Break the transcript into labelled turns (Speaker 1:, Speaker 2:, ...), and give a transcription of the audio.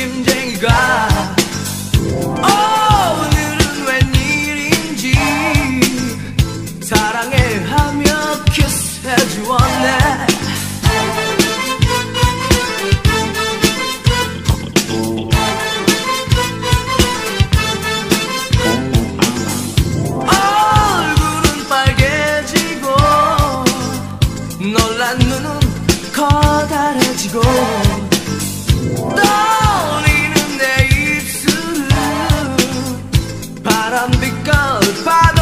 Speaker 1: 심쟁이가 오늘은 웬일인지 사랑해 하며 키스해 주었네. 얼굴은 빨개지고 놀란 눈은 커다래지고 떨리는 내 입술은 바람빛 가을 바다